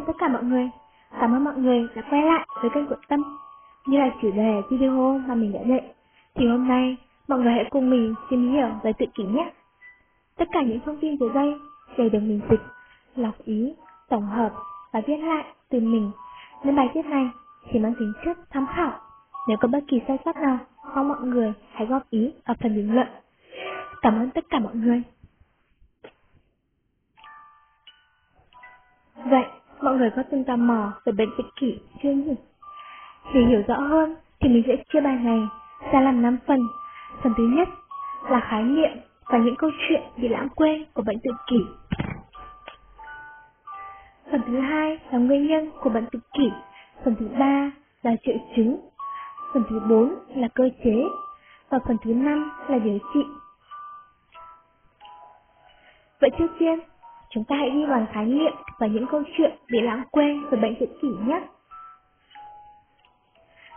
chào tất cả mọi người. Cảm ơn mọi người đã quay lại với kênh của Tâm. Như là chủ đề video mà mình đã định, thì hôm nay mọi người hãy cùng mình tìm hiểu về tự kỷ nhé. Tất cả những thông tin dưới đây đều được mình dịch, lọc ý, tổng hợp và viết lại từ mình, nên bài viết này chỉ mang tính chất tham khảo. Nếu có bất kỳ sai sót nào, mong mọi người hãy góp ý ở phần bình luận. Cảm ơn tất cả mọi người. Vậy, mọi người có từng tò mò về bệnh tự kỷ chưa nhỉ? Để hiểu rõ hơn thì mình sẽ chia bài này ra làm 5 phần. Phần thứ nhất là khái niệm và những câu chuyện bị lãng quên của bệnh tự kỷ. Phần thứ hai là nguyên nhân của bệnh tự kỷ. Phần thứ ba là triệu chứng. Phần thứ bốn là cơ chế. Và phần thứ năm là điều trị. Vậy trước tiên, chúng ta hãy đi vào khái niệm và những câu chuyện bị lãng quên về bệnh tự kỷ nhé.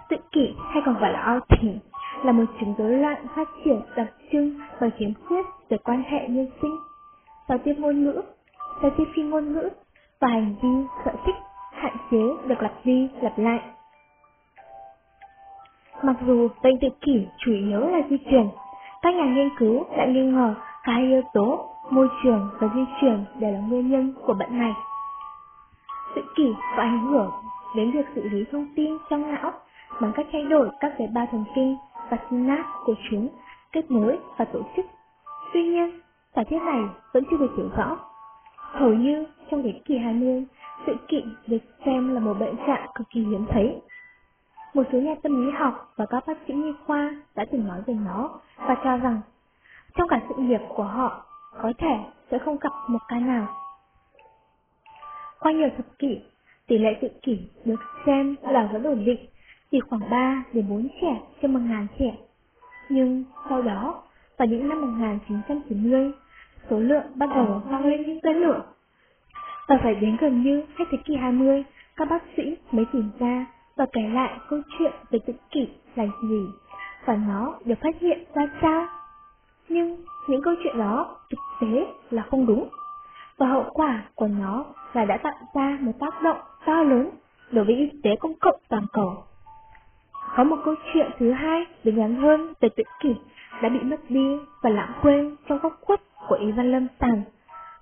Tự kỷ hay còn gọi là autism là một chứng rối loạn phát triển đặc trưng và khiếm khuyết về quan hệ nhân sinh, giao tiếp ngôn ngữ, giao tiếp phi ngôn ngữ và hành vi sợ thích, hạn chế được lặp đi lặp lại. Mặc dù bệnh tự kỷ chủ yếu là di truyền, các nhà nghiên cứu đã nghi ngờ cả hai yếu tố môi trường và di truyền đều là nguyên nhân của bệnh này. Tự kỷ có ảnh hưởng đến việc xử lý thông tin trong não bằng cách thay đổi các tế bào thần kinh và synapse của chúng kết nối và tổ chức. Tuy nhiên, giả thuyết này vẫn chưa được hiểu rõ. Hầu như trong thế kỷ 20, tự kỷ được xem là một bệnh trạng cực kỳ hiếm thấy. Một số nhà tâm lý học và các bác sĩ nhi khoa đã từng nói về nó và cho rằng trong cả sự nghiệp của họ có thể sẽ không gặp một ca nào. Qua nhiều thập kỷ, tỷ lệ tự kỷ được xem là vẫn ổn định, chỉ khoảng 3 đến 4 trẻ trên 1.000 trẻ. Nhưng sau đó, vào những năm 1990, số lượng bắt đầu tăng lên những tên lửa. Và phải đến gần như hết thế kỷ 20, các bác sĩ mới tìm ra và kể lại câu chuyện về tự kỷ là gì, và nó được phát hiện ra sao. Nhưng những câu chuyện đó thực tế là không đúng. Và hậu quả của nó là đã tạo ra một tác động to lớn đối với y tế công cộng toàn cầu. Có một câu chuyện thứ hai về ngắn hơn về tự kỷ đã bị mất đi và lãng quên trong góc khuất của Ý Văn Lâm Tàn.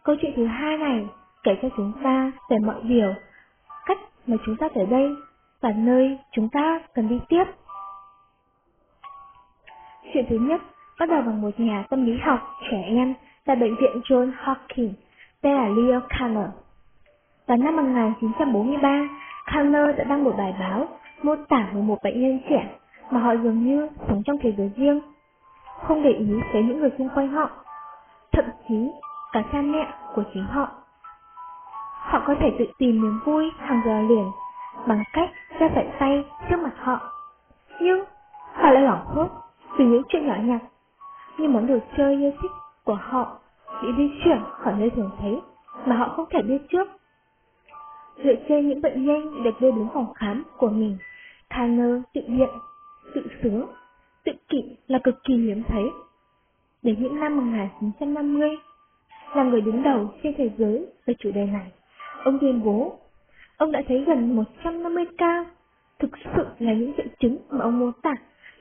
Câu chuyện thứ hai này kể cho chúng ta về mọi điều, cách mà chúng ta tới đây và nơi chúng ta cần đi tiếp. Chuyện thứ nhất bắt đầu bằng một nhà tâm lý học trẻ em tại bệnh viện John Hopkins, tên là Leo Kanner. Vào năm 1943, Kanner đã đăng một bài báo mô tả về một bệnh nhân trẻ mà họ dường như sống trong thế giới riêng, không để ý tới những người xung quanh họ, thậm chí cả cha mẹ của chính họ. Họ có thể tự tìm niềm vui hàng giờ liền bằng cách ra phải tay trước mặt họ. Nhưng họ lại hoảng hốt vì những chuyện nhỏ nhặt như món đồ chơi yêu thích của họ bị di chuyển khỏi nơi thường thấy mà họ không thể biết trước. Dựa trên những bệnh nhân được đưa đến phòng khám của mình, Tanner tự nhận, tự sướng, tự kỷ là cực kỳ hiếm thấy. Đến những năm 1950, là người đứng đầu trên thế giới về chủ đề này, ông tuyên bố, ông đã thấy gần 150 ca, thực sự là những triệu chứng mà ông mô tả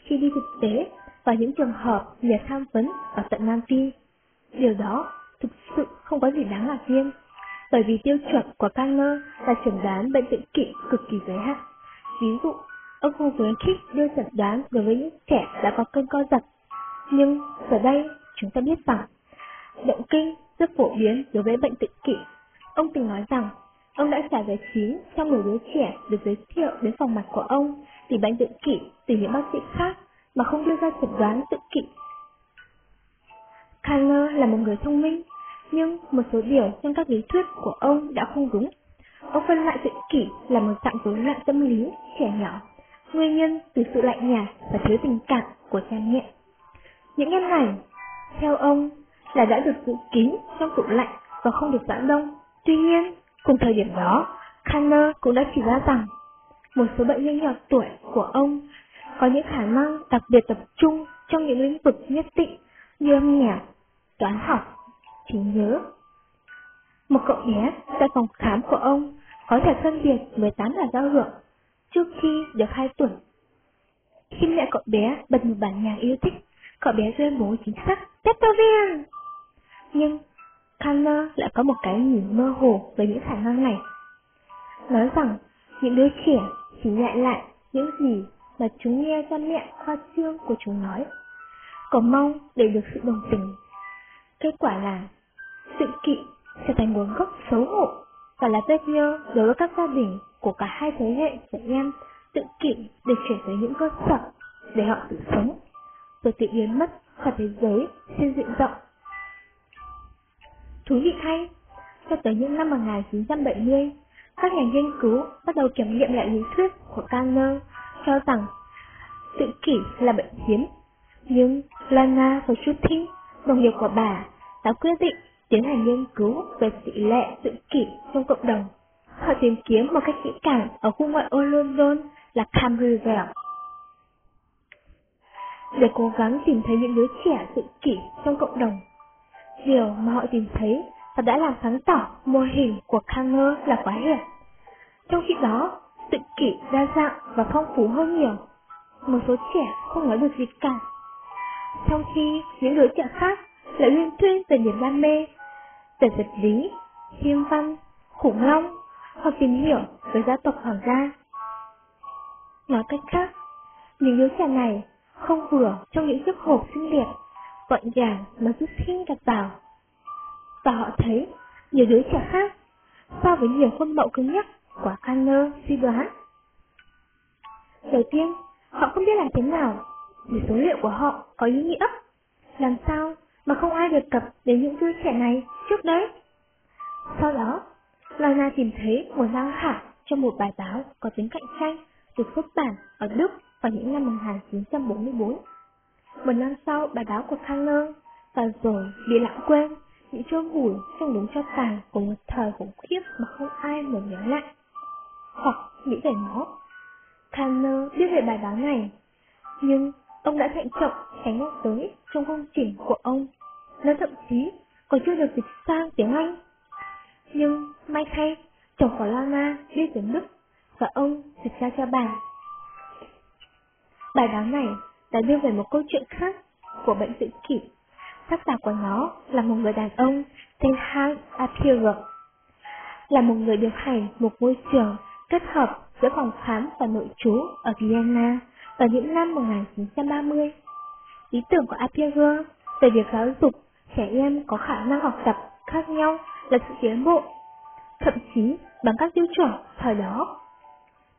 khi đi thực tế và những trường hợp nhà tham vấn ở tận Nam Phi. Điều đó thực sự không có gì đáng ngạc nhiên, bởi vì tiêu chuẩn của Kanner là chẩn đoán bệnh tự kỷ cực kỳ giới hạn. Ví dụ, ông không khuyến khích đưa chẩn đoán đối với những trẻ đã có cơn co giật. Nhưng giờ đây, chúng ta biết rằng, động kinh rất phổ biến đối với bệnh tự kỷ. Ông từng nói rằng, ông đã trả về 9 trong 10 đứa trẻ được giới thiệu đến phòng mạch của ông vì bệnh tự kỷ từ những bác sĩ khác mà không đưa ra chẩn đoán tự kỷ. Kanner là một người thông minh, nhưng một số điều trong các lý thuyết của ông đã không đúng. Ông phân loại tự kỷ là một dạng rối loạn tâm lý trẻ nhỏ, nguyên nhân từ sự lạnh nhạt và thiếu tình cảm của cha mẹ. Những em này, theo ông, là đã được giữ kín trong tủ lạnh và không được giãn đông. Tuy nhiên, cùng thời điểm đó, Kanner cũng đã chỉ ra rằng một số bệnh nhân nhỏ tuổi của ông có những khả năng đặc biệt tập trung trong những lĩnh vực nhất định như âm nhạc, toán học, trí nhớ. Một cậu bé tại phòng khám của ông có thể phân biệt 18 là giao hưởng trước khi được 2 tuổi. Khi mẹ cậu bé bật một bản nhạc yêu thích, cậu bé tuyên bố chính xác Beethoven. Nhưng Kanner lại có một cái nhìn mơ hồ về những khả năng này. Nói rằng những đứa trẻ chỉ nhại lại những gì mà chúng nghe cha mẹ khoa trương của chúng nói. Cầu mong để được sự đồng tình. Kết quả là tự kỵ trở thành nguồn gốc xấu hổ và là vết nhơ đối với các gia đình của cả hai thế hệ trẻ em tự kỷ để chuyển tới những cơ sở để họ tự sống, rồi tự biến mất khỏi thế giới trên diện rộng. Thú vị thay, cho tới những năm 1970, các nhà nghiên cứu bắt đầu kiểm nghiệm lại lý thuyết của Kanner cho rằng tự kỷ là bệnh hiếm. Nhưng Lana và Chutin, đồng nghiệp của bà, đã quyết định tiến hành nghiên cứu về tỷ lệ tự kỷ trong cộng đồng. Họ tìm kiếm một cách kỹ càng ở khu ngoại ô London là Camberwell. Để cố gắng tìm thấy những đứa trẻ tự kỷ trong cộng đồng. Điều mà họ tìm thấy và đã làm sáng tỏ mô hình của Kanger là quá hiểm. Trong khi đó, kỳ kỷ đa dạng và phong phú hơn nhiều. Một số trẻ không nói được gì cả. Trong khi những đứa trẻ khác lại liên thuyên về niềm đam mê, về vật lý, thiên văn, khủng long, hoặc tìm hiểu về gia tộc hoàng gia. Nói cách khác, những đứa trẻ này không vừa trong những chiếc hộp xinh đẹp, gọn gàng mà giúp sinh đặt vào. Và họ thấy nhiều đứa trẻ khác so với nhiều khuôn mẫu cứng nhắc của Kanner suy đoán. Đầu tiên, họ không biết làm thế nào để số liệu của họ có ý nghĩa. Làm sao mà không ai đề cập đến những đứa trẻ này trước đấy? Sau đó, Lana tìm thấy một năng khả trong một bài báo có tính cạnh tranh được xuất bản ở Đức vào những năm 1944. Một năm sau, bài báo của Kanner và rồi bị lãng quên, bị chôn vùi trong đống cho tàn của một thời khủng khiếp mà không ai muốn nhớ lại. Hoặc nghĩ về nó. Kanner biết về bài báo này, nhưng ông đã thận trọng tránh nhắc tới trong công trình của ông. Nó thậm chí còn chưa được dịch sang tiếng Anh. Nhưng may thay, chồng của Lana biết tiếng Đức và ông dịch ra cho bà. Bài báo này đã đưa về một câu chuyện khác của bệnh tự kỷ. Tác giả của nó là một người đàn ông tên Hans Apierer, là một người điều hành một môi trường kết hợp giữa phòng khám và nội trú ở Vienna vào những năm 1930. Ý tưởng của Apierer về việc giáo dục trẻ em có khả năng học tập khác nhau là sự tiến bộ, thậm chí bằng các tiêu chuẩn thời đó.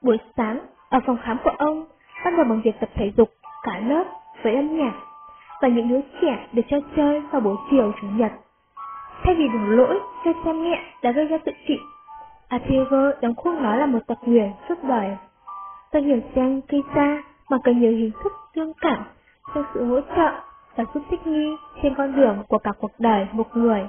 Buổi sáng, ở phòng khám của ông, bắt đầu bằng việc tập thể dục cả lớp với âm nhạc, và những đứa trẻ được cho chơi vào buổi chiều chủ nhật. Thay vì đổ lỗi cho cha mẹ đã gây ra tự kỷ, Apieger đóng khuôn nó là một tập nguyền suốt đời. Tôi hiểu rằng cây xa mà cần nhiều hình thức tương cảm cho sự hỗ trợ và giúp thích nghi trên con đường của cả cuộc đời một người.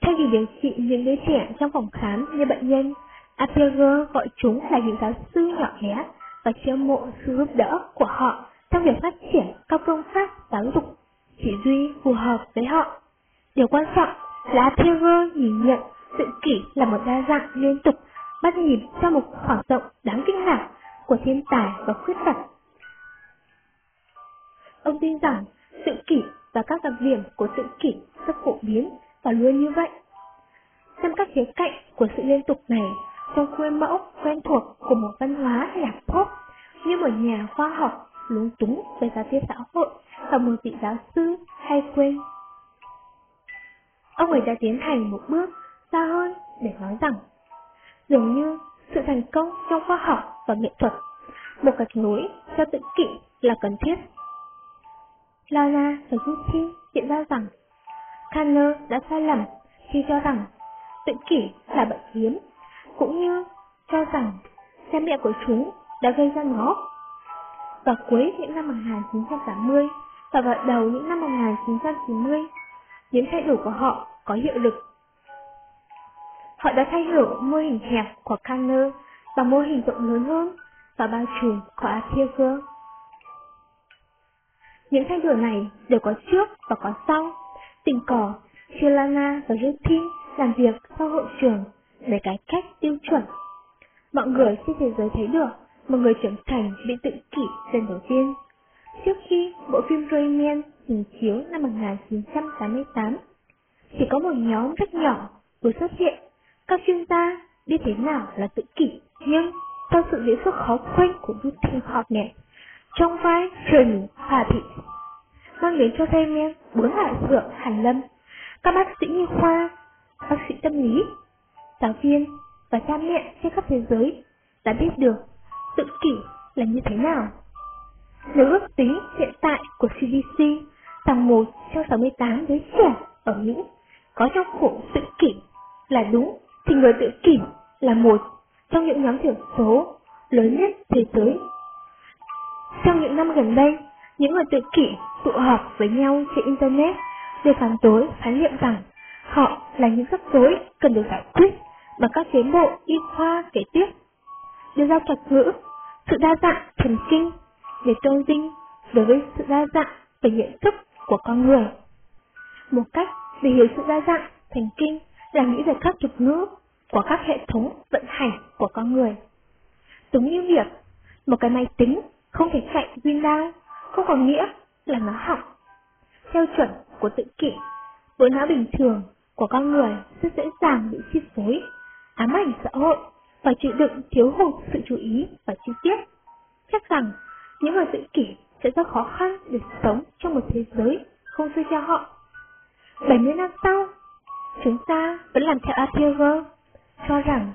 Thay vì điều trị những đứa trẻ trong phòng khám như bệnh nhân, Apieger gọi chúng là những giáo sư nhỏ bé và chiêu mộ sự giúp đỡ của họ trong việc phát triển các phương pháp giáo dục chỉ duy phù hợp với họ. Điều quan trọng là Apieger nhìn nhận tự kỷ là một đa dạng liên tục, bắt nhịp cho một khoảng rộng đáng kinh ngạc của thiên tài và khuyết tật. Ông tin rằng tự kỷ và các đặc điểm của tự kỷ rất phổ biến và luôn như vậy. Xem các khía cạnh của sự liên tục này trong khuôn mẫu, quen thuộc của một văn hóa nhạc pop như một nhà khoa học lúng túng về giá trị xã hội và một vị giáo sư hay quên. Ông ấy đã tiến hành một bước xa hơn để nói rằng dường như sự thành công trong khoa học và nghệ thuật, một gạch nối cho tự kỷ là cần thiết. Laura và Yuki nhận ra rằng Kanner đã sai lầm khi cho rằng tự kỷ là bệnh hiếm, cũng như cho rằng cha mẹ của chúng đã gây ra nó. Vào cuối những năm 1980 và vào đầu những năm 1990, những thay đổi của họ có hiệu lực. Họ đã thay đổi mô hình hẹp của Kanner bằng mô hình rộng lớn hơn và bao trùm của Arthur. Những thay đổi này đều có trước và có sau. Tình cỏ, Chilana và Rutin làm việc sau hội trường về cái cách tiêu chuẩn. Mọi người trên thế giới thấy được một người trưởng thành bị tự kỷ lần đầu tiên. Trước khi bộ phim Rayman hình chiếu năm 1988, chỉ có một nhóm rất nhỏ vừa xuất hiện. Các chuyên gia biết thế nào là tự kỷ, nhưng do sự diễn xuất khó quên của Booty nhẹ trong vai Trần Hòa Thị mang đến cho Rayman bốn loại dược hàn lâm. Các bác sĩ nhi khoa, bác sĩ tâm lý, giáo viên và cha mẹ trên khắp thế giới đã biết được tự kỷ là như thế nào. Nếu ước tính hiện tại của CDC rằng một trong 68 đứa trẻ ở Mỹ có trong khổ tự kỷ là đúng, thì người tự kỷ là một trong những nhóm thiểu số lớn nhất thế giới. Trong những năm gần đây, những người tự kỷ tụ họp với nhau trên Internet để phản đối khái niệm rằng họ là những rắc rối cần được giải quyết bằng các tiến bộ y khoa kể tiếp. Đưa ra thuật ngữ, sự đa dạng thần kinh để tôn vinh đối với sự đa dạng về nhận thức của con người. Một cách để hiểu sự đa dạng thần kinh là nghĩ về các thuật ngữ của các hệ thống vận hành của con người. Giống như việc một cái máy tính không thể chạy Windows không có nghĩa là nó hỏng. Theo chuẩn của tự kỷ, bộ não bình thường của con người rất dễ dàng bị chi phối, ám ảnh xã hội và chịu đựng thiếu hụt sự chú ý và chi tiết. Chắc rằng những người tự kỷ sẽ rất khó khăn để sống trong một thế giới không dư cho họ. 70 năm sau, chúng ta vẫn làm theo Attinger, cho rằng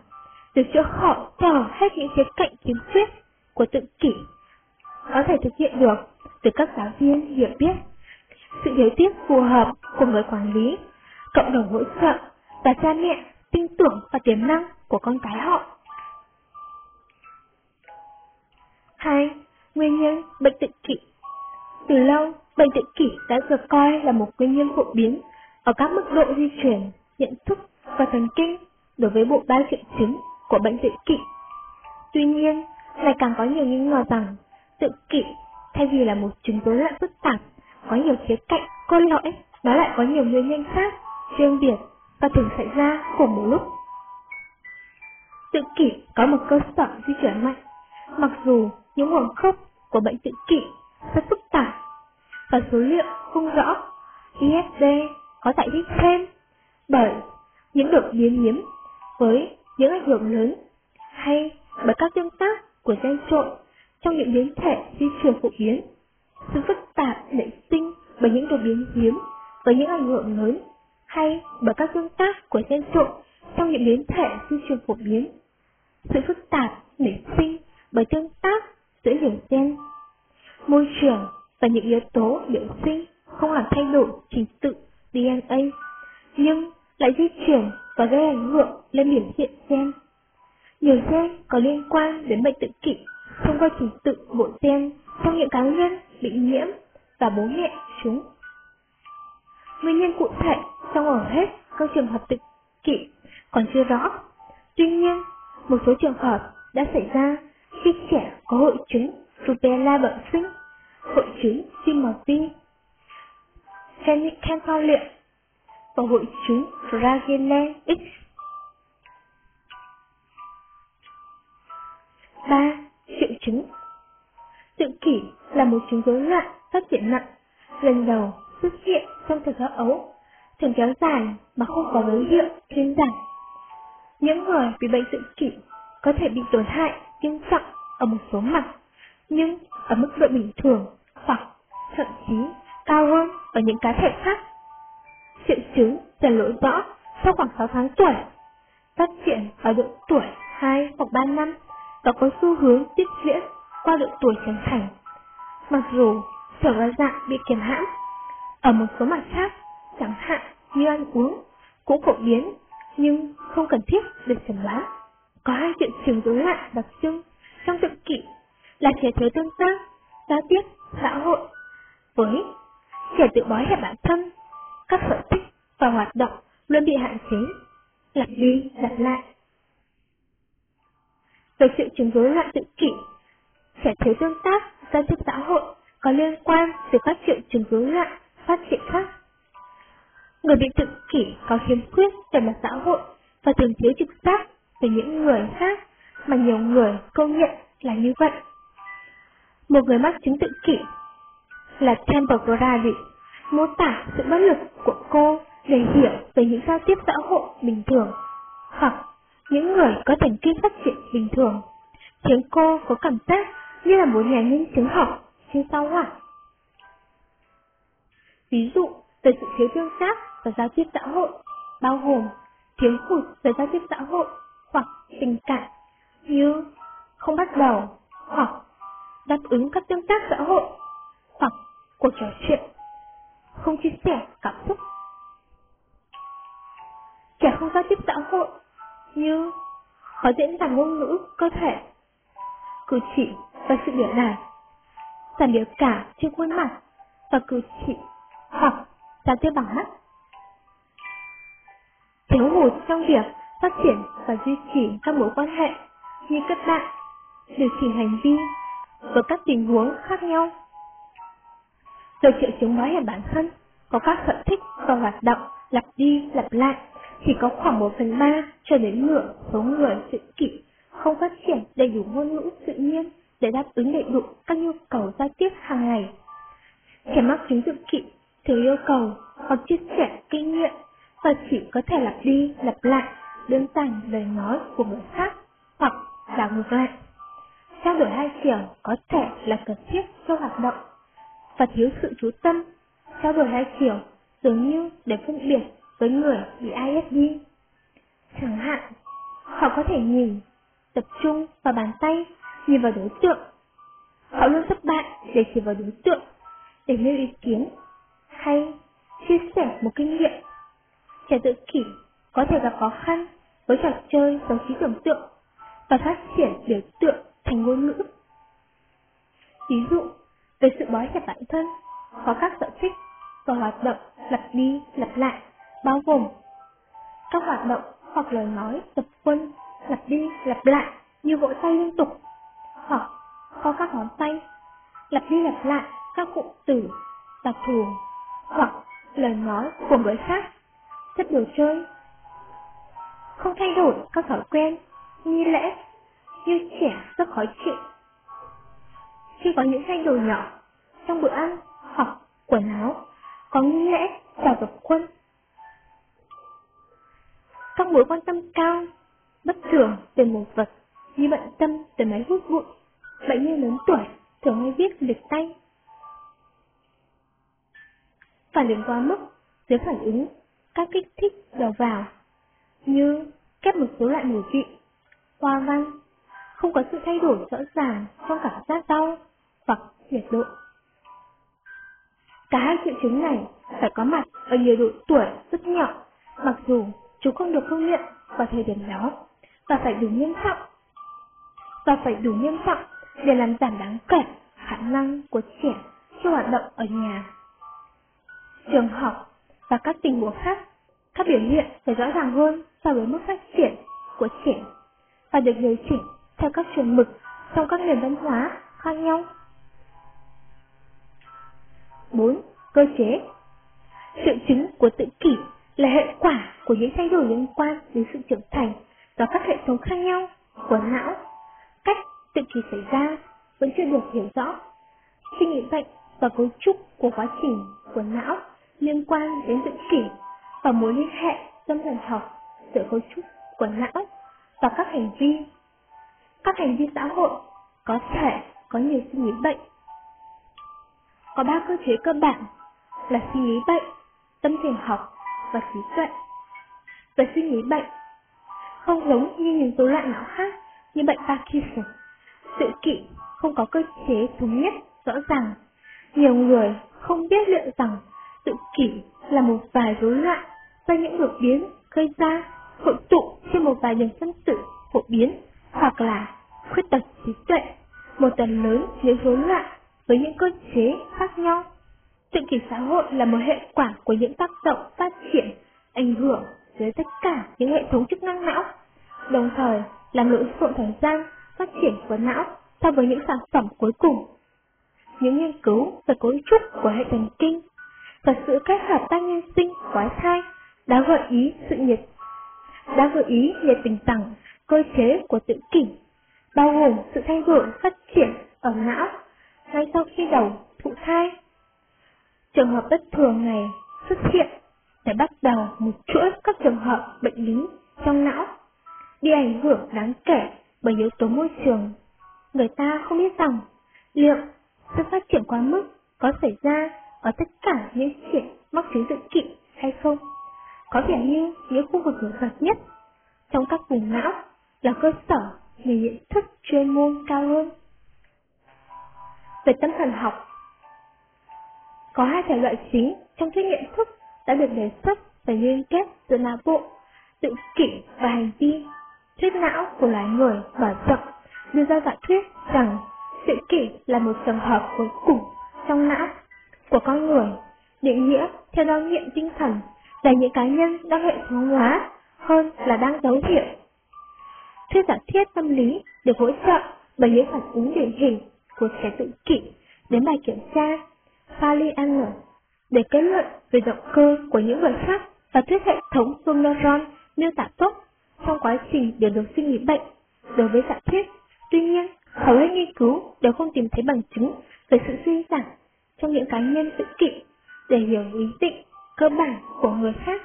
việc chỗ họ trò hết những khía cạnh kiếm khuyết của tự kỷ có thể thực hiện được từ các giáo viên hiểu biết, sự điều tiết phù hợp của người quản lý, cộng đồng hỗ trợ và cha mẹ tin tưởng vào tiềm năng của con cái họ. 2. Nguyên nhân bệnh tự kỷ Từ lâu, bệnh tự kỷ đã được coi là một nguyên nhân phổ biến ở các mức độ di chuyển, nhận thức và thần kinh đối với bộ ba triệu chứng của bệnh tự kỷ. Tuy nhiên, lại càng có nhiều nghi ngờ rằng tự kỷ thay vì là một chứng rối loạn phức tạp, có nhiều khía cạnh cốt lõi, nó lại có nhiều nguyên nhân khác, riêng biệt và thường xảy ra cùng một lúc. Tự kỷ có một cơ sở di chuyển mạnh, mặc dù những nguồn gốc của bệnh tự kỷ rất phức tạp và số liệu không rõ. ISD có giải thích thêm bởi những đột biến hiếm với những ảnh hưởng lớn hay bởi các tương tác của gen trộn trong những biến thể di truyền phổ biến. Sự phức tạp nảy sinh bởi những đột biến hiếm với những ảnh hưởng lớn hay bởi các tương tác của gen trộn trong những biến thể di truyền phổ biến. Sự phức tạp nảy sinh bởi tương tác giữa nhiều gen, môi trường và những yếu tố biểu sinh không làm thay đổi trình tự DNA, nhưng lại di chuyển và gây ảnh hưởng lên biểu hiện gen. Nhiều gen có liên quan đến bệnh tự kỷ thông qua trình tự bộ gen trong những cá nhân bị nhiễm và bố mẹ chúng. Nguyên nhân cụ thể trong hầu hết các trường hợp tự kỷ còn chưa rõ. Tuy nhiên, một số trường hợp đã xảy ra khi trẻ có hội chứng rubella bẩm sinh, hội chứng viêm màu tim, phenycampolia và hội chứng Fragile X. 3. Triệu chứng Tự kỷ là một chứng rối loạn phát triển nặng, lần đầu xuất hiện trong thời gian ấu, thường kéo dài mà không có dấu hiệu thuyên giảm. Những người bị bệnh tự kỷ có thể bị tổn hại nghiêm trọng ở một số mặt, nhưng ở mức độ bình thường hoặc thậm chí cao hơn ở những cá thể khác. Triệu chứng dần lỗi rõ sau khoảng 6 tháng tuổi, phát triển ở độ tuổi 2 hoặc 3 năm và có xu hướng tiếp diễn qua độ tuổi trưởng thành. Mặc dù sở ra dạng bị kiềm hãm, ở một số mặt khác, chẳng hạn như ăn uống, cũng phổ biến, nhưng không cần thiết được chẩn đoán. Có hai triệu chứng rối loạn đặc trưng trong tự kỷ là trẻ thiếu tương tác, giao tiếp, xã hội với trẻ tự bói hẹp bản thân, các sở thích và hoạt động luôn bị hạn chế, lặp đi lặp lại. Về triệu chứng rối loạn tự kỷ, trẻ thiếu tương tác, giao tiếp xã hội có liên quan từ các triệu chứng rối loạn phát triển khác. Người bị tự kỷ có khiếm khuyết về mặt xã hội và thường thiếu trực giác về những người khác mà nhiều người công nhận là như vậy. Một người mắc chứng tự kỷ là Temple Grady mô tả sự bất lực của cô để hiểu về những giao tiếp xã hội bình thường hoặc những người có thành kinh phát triển bình thường, khiến cô có cảm giác như là một nhà nhân chứng học trên sao hỏa. Ví dụ về sự thiếu tương tác và giao tiếp xã hội, bao gồm thiếu hụt về giao tiếp xã hội hoặc tình cảm như không bắt đầu hoặc đáp ứng các tương tác xã hội cuộc trò chuyện, không chia sẻ cảm xúc. Trẻ không giao tiếp xã hội như khó diễn đạt ngôn ngữ, cơ thể, cử chỉ và sự biểu đạt, giảm biểu cảm trên khuôn mặt và cử chỉ hoặc giao tiếp bằng mắt. Thiếu hụt trong việc phát triển và duy trì các mối quan hệ như kết bạn, điều chỉnh hành vi với các tình huống khác nhau. Rồi triệu chứng nói hiểm bản thân có các sở thích và hoạt động, lặp đi, lặp lại chỉ có khoảng 1 phần 3 cho đến nửa số người tự kỷ không phát triển đầy đủ ngôn ngữ tự nhiên để đáp ứng đầy đủ các nhu cầu giao tiếp hàng ngày. Trẻ mắc chứng tự kỷ thiếu yêu cầu hoặc chia sẻ kinh nghiệm và chỉ có thể lặp đi, lặp lại đơn giản lời nói của người khác hoặc là ngược lại. Trao đổi hai chiều có thể là cần thiết cho hoạt động và thiếu sự chú tâm. Trao đổi hai chiều dường như để phân biệt với người bị ISD. Chẳng hạn, họ có thể nhìn, tập trung vào bàn tay, nhìn vào đối tượng. Họ luôn giúp bạn để chỉ vào đối tượng, để nêu ý kiến, hay chia sẻ một kinh nghiệm. Trẻ tự kỷ có thể gặp khó khăn với trò chơi giống trí tưởng tượng và phát triển biểu tượng thành ngôn ngữ. Ví dụ, về sự bó hẹp bản thân, có các sở thích và hoạt động lặp đi lặp lại bao gồm các hoạt động hoặc lời nói tập quân lặp đi lặp lại như vỗ tay liên tục hoặc có các ngón tay lặp đi lặp lại các cụm từ đặc thù hoặc lời nói của người khác chất đồ chơi. Không thay đổi các thói quen nghi lễ như trẻ rất khó chịu khi có những thay đổi nhỏ trong bữa ăn hoặc quần áo có nghi lễ chào tập quân các mối quan tâm cao, bất thường về một vật như bận tâm về máy hút bụi, bệnh nhân lớn tuổi thường hay viết lịch tay. Phản ứng quá mức dưới phản ứng các kích thích đầu vào như kép một số loại mùi vị, hoa văn, không có sự thay đổi rõ ràng trong cảm giác đau hoặc nhiệt độ. Cả hai triệu chứng này phải có mặt ở nhiều độ tuổi rất nhỏ, mặc dù chú không được công nhận vào thời điểm đó và phải đủ nghiêm trọng và phải đủ nghiêm trọng để làm giảm đáng kể khả năng của trẻ khi hoạt động ở nhà. Trường học và các tình huống khác, các biểu hiện phải rõ ràng hơn so với mức phát triển của trẻ và được điều chỉnh theo các chuẩn mực trong các nền văn hóa khác nhau. 4. Cơ chế Triệu chứng của tự kỷ là hệ quả của những thay đổi liên quan đến sự trưởng thành và các hệ thống khác nhau của não. Cách tự kỷ xảy ra vẫn chưa được hiểu rõ. Suy nghĩ bệnh và cấu trúc của quá trình của não liên quan đến tự kỷ và mối liên hệ tâm thần học giữa cấu trúc của não và các hành vi. Các hành vi xã hội có thể có nhiều suy nghĩ bệnh. Có ba cơ chế cơ bản là suy nghĩ bệnh, tâm thần học và trí tuệ. Về suy nghĩ bệnh, không giống như những rối loạn não khác như bệnh Parkinson, tự kỷ không có cơ chế thống nhất rõ ràng. Nhiều người không biết liệu rằng tự kỷ là một vài rối loạn do những đột biến gây ra hội tụ trên một vài đường phân tử phổ biến hoặc là khuyết tật trí tuệ, một tầng lớn những rối loạn với những cơ chế khác nhau. Tự kỷ xã hội là một hệ quả của những tác động phát triển, ảnh hưởng tới tất cả những hệ thống chức năng não, đồng thời làm lộn xộn thời gian phát triển của não so với những sản phẩm cuối cùng. Những nghiên cứu về cấu trúc của hệ thần kinh và sự kết hợp tác nhân sinh quái thai đã gợi ý sự nhiệt đã gợi ý về tình rằng cơ chế của tự kỷ, bao gồm sự thay đổi phát triển ở não ngay sau khi đầu thụ thai. Trường hợp bất thường này xuất hiện để bắt đầu một chuỗi các trường hợp bệnh lý trong não bị ảnh hưởng đáng kể bởi yếu tố môi trường. Người ta không biết rằng liệu sự phát triển quá mức có xảy ra ở tất cả những trẻ mắc chứng tự kỷ hay không. Có vẻ như những khu vực nổi bật nhất trong các vùng não là cơ sở về nhận thức chuyên môn cao hơn. Về tâm thần học, có hai thể loại chính trong thuyết nhận thức đã được đề xuất về liên kết giữa não bộ, tự kỷ và hành vi. Thuyết não của loài người mở rộng đưa ra giả thuyết rằng tự kỷ là một trường hợp cuối cùng trong não của con người. Định nghĩa theo đo nghiệm tinh thần là những cá nhân đang hệ thống hóa hơn là đang dấu hiệu. Thuyết giả thiết tâm lý được hỗ trợ bởi những phản ứng điển hình của trẻ tự kỷ đến bài kiểm tra Pallianer để kết luận về động cơ của những người khác và thuyết hệ thống xung neuron miêu tả tốt trong quá trình điều được suy nghĩ bệnh đối với giả thuyết. Tuy nhiên, hầu hết nghiên cứu đều không tìm thấy bằng chứng về sự suy giảm trong những cá nhân tự kỷ để hiểu ý định cơ bản của người khác.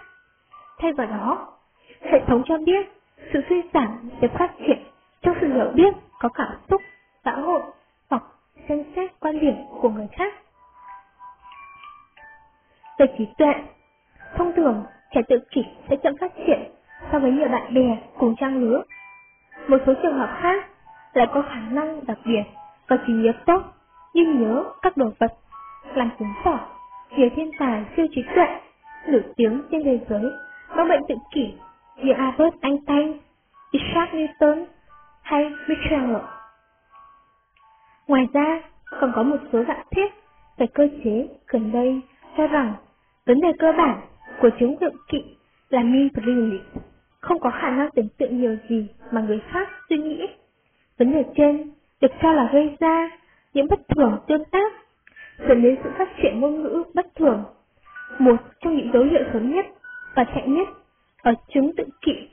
Thay vào đó, hệ thống cho biết sự suy giảm được phát triển trong sự hiểu biết có cảm xúc, xã hội xem xét quan điểm của người khác. Về trí tuệ, thông thường trẻ tự kỷ sẽ chậm phát triển so với nhiều bạn bè cùng trang lứa. Một số trường hợp khác lại có khả năng đặc biệt có trí nhớ tốt như nhớ các đồ vật, làm chứng tỏ nhiều thiên tài siêu trí tuệ nổi tiếng trên thế giới mắc bệnh tự kỷ như Albert Einstein, Isaac Newton hay Michelangelo. Ngoài ra, còn có một số giả thiết về cơ chế gần đây cho rằng vấn đề cơ bản của chứng tự kỷ là membrane, không có khả năng tưởng tượng nhiều gì mà người khác suy nghĩ. Vấn đề trên được cho là gây ra những bất thường tương tác, dẫn đến sự phát triển ngôn ngữ bất thường. Một trong những dấu hiệu sớm nhất và chạy nhất ở chứng tự kỷ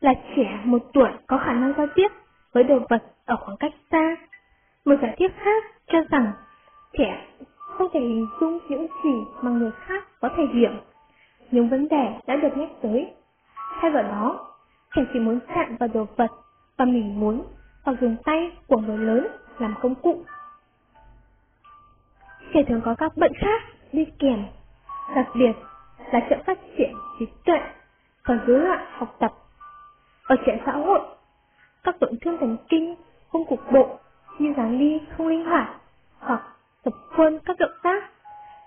là trẻ một tuổi có khả năng giao tiếp với đồ vật ở khoảng cách xa. Một giả thiết khác cho rằng trẻ không thể hình dung những gì mà người khác có thể hiểu. Những vấn đề đã được nhắc tới. Thay vào đó, trẻ chỉ muốn chạm vào đồ vật và mình muốn hoặc dùng tay của người lớn làm công cụ. Trẻ thường có các bệnh khác đi kèm, đặc biệt là chậm phát triển trí tuệ, còn rối loạn học tập. Ở trẻ xã hội, các tổn thương thần kinh dáng đi không linh hoạt hoặc tập khuôn các động tác.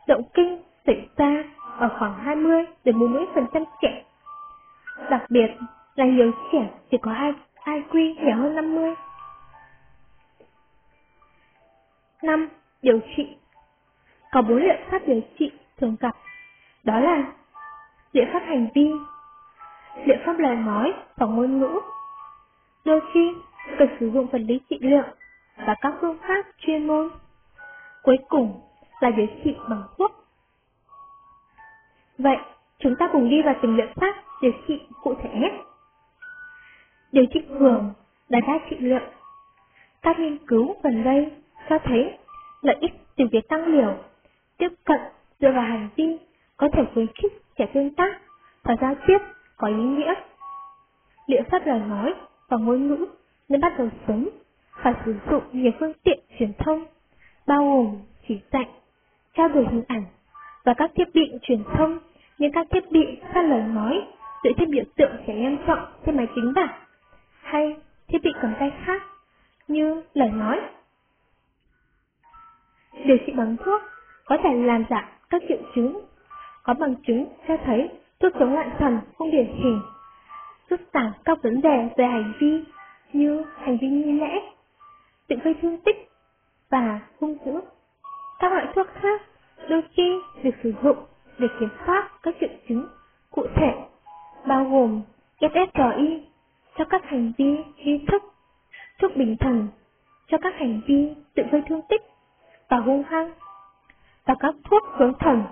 Động kinh xảy ra ở khoảng 20 đến 40% trẻ. Đặc biệt là nhiều trẻ chỉ có hai IQ nhỏ hơn 50. 5. Điều trị Có bốn liệu pháp điều trị thường gặp, đó là liệu pháp hành vi, liệu pháp lời nói và ngôn ngữ. Đôi khi cần sử dụng vật lý trị liệu và các phương pháp chuyên môn. Cuối cùng là điều trị bằng thuốc. Vậy, chúng ta cùng đi vào từng liệu pháp điều trị cụ thể nhé. Điều trị thường là đa trị liệu. Các nghiên cứu gần đây cho thấy lợi ích từ việc tăng liều, tiếp cận dựa vào hành vi có thể khuyến khích trẻ tương tác và giao tiếp có ý nghĩa. Liệu pháp lời nói và ngôn ngữ nên bắt đầu sớm phải sử dụng nhiều phương tiện truyền thông, bao gồm chỉ dạy, trao đổi hình ảnh và các thiết bị truyền thông như các thiết bị phát lời nói dựa trên biểu tượng trẻ em chọn trên máy tính bảng hay thiết bị cầm tay khác như lời nói. Điều trị bằng thuốc có thể làm giảm các triệu chứng. Có bằng chứng cho thấy thuốc chống loạn thần không điển hình, giúp giảm các vấn đề về hành vi như hành vi nghi lễ tự gây thương tích và hung dữ. Các loại thuốc khác đôi khi được sử dụng để kiểm soát các triệu chứng cụ thể, bao gồm SSRI cho các hành vi ý thức, thuốc bình thần cho các hành vi tự gây thương tích và hung hăng, và các thuốc hướng thần,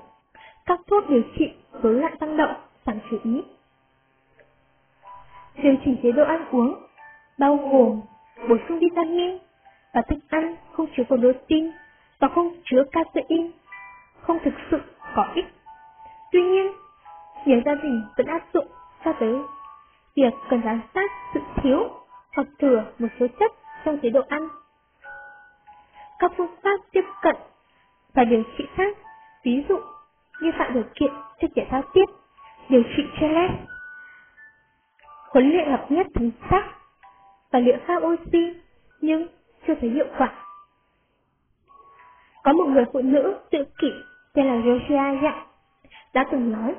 các thuốc điều trị rối loạn tăng động, giảm chú ý. điều chỉnh chế độ ăn uống, bao gồm bổ sung vitamin và thức ăn không chứa protein và không chứa casein, không thực sự có ích. Tuy nhiên, nhiều gia đình vẫn áp dụng cho tới việc cần giám sát sự thiếu hoặc thừa một số chất trong chế độ ăn. Các phương pháp tiếp cận và điều trị khác, ví dụ như tạo điều kiện cho trẻ giao tiếp, điều trị stress, huấn luyện hợp nhất chính sắc và liệu pháp oxy nhưng chưa thấy hiệu quả. Có một người phụ nữ tự kỷ tên là Joshua Yang đã từng nói,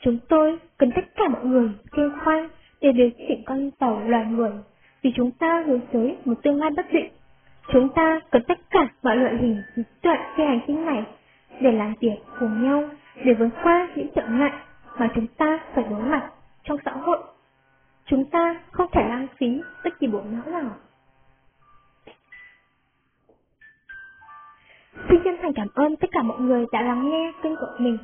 Chúng tôi cần tất cả mọi người trên khoan để điều chỉnh con tàu loài người vì chúng ta hướng tới một tương lai bất định. Chúng ta cần tất cả mọi loại hình trí tuệ trên hành tinh này để làm việc cùng nhau để vượt qua những trở ngại mà chúng ta phải đối mặt trong xã hội. Chúng ta không thể lãng phí bất kỳ bộ não nào. Xin chân thành cảm ơn tất cả mọi người đã lắng nghe kênh của mình.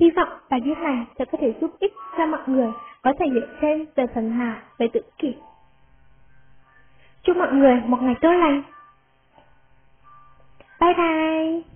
Hy vọng bài viết này sẽ có thể giúp ích cho mọi người có thể hiểu thêm về phần nào về tự kỷ. Chúc mọi người một ngày tốt lành. Bye bye!